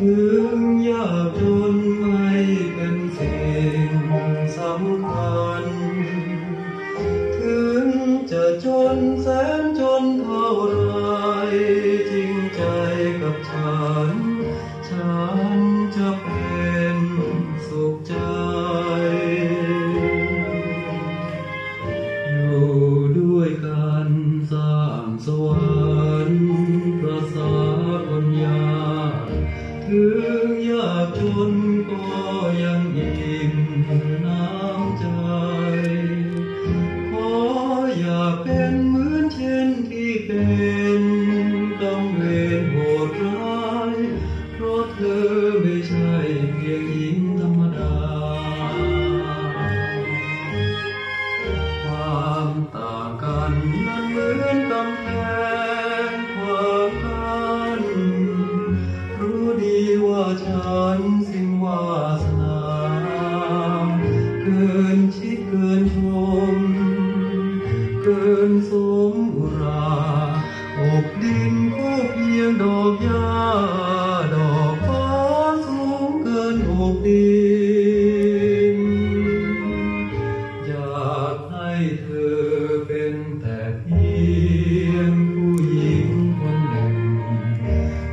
ถึงยากจนไม่เป็นสิ่งสำคัญ ถึงจะจนแสนจนเท่าไรจริงใจกับฉัน ฉันจะเป็นสุขใจ อยู่ด้วยกันสร้างสวรรค์ ถึงยากจนก็ยังอิ่มน้ำใจ ขออย่าเป็น กินชิดเกินชม เกินสมอุรา อกดินก็เพียงดอกหญ้าดอกฟ้าสูงเกินอกดิน อยากให้เธอเป็นแต่เพียงผู้หญิงคนหนึ่ง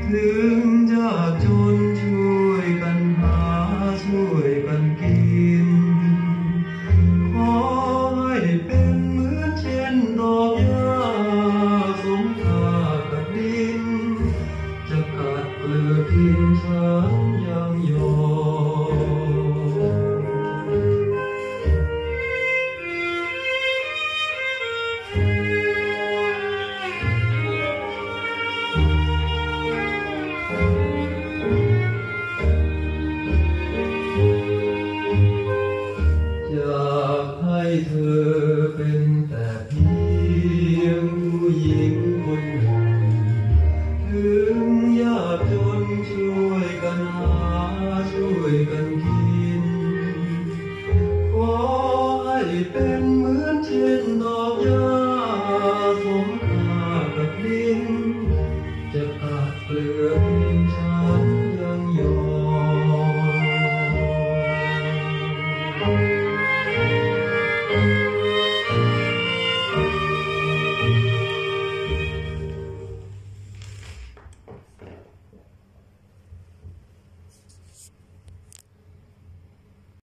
ถึงยากให้เธอเป็นแต่เพียงผู้หญิงคนหนึ่ง ถึงยากจนช่วยกันหาช่วยกันกิน ขอให้เป็น